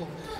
people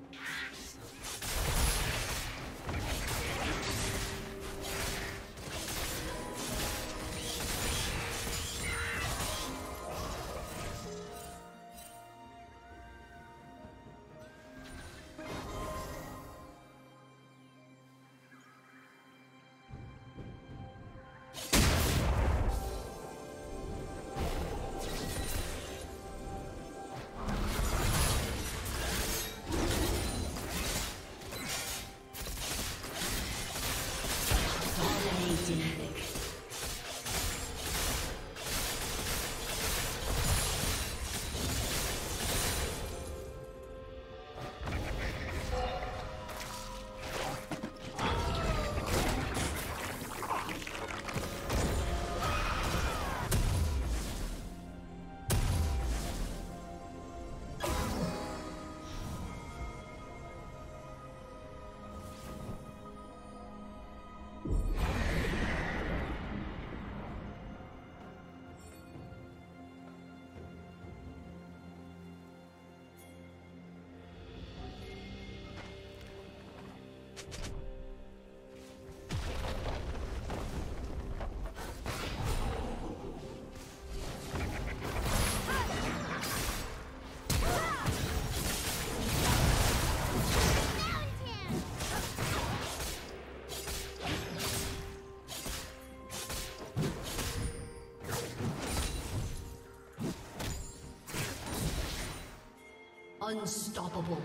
Unstoppable.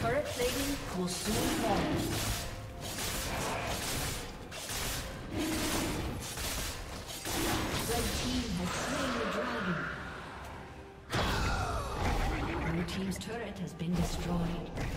Turret plating will soon fall. Red team has slain the dragon. Blue team's turret has been destroyed.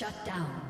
Shut down.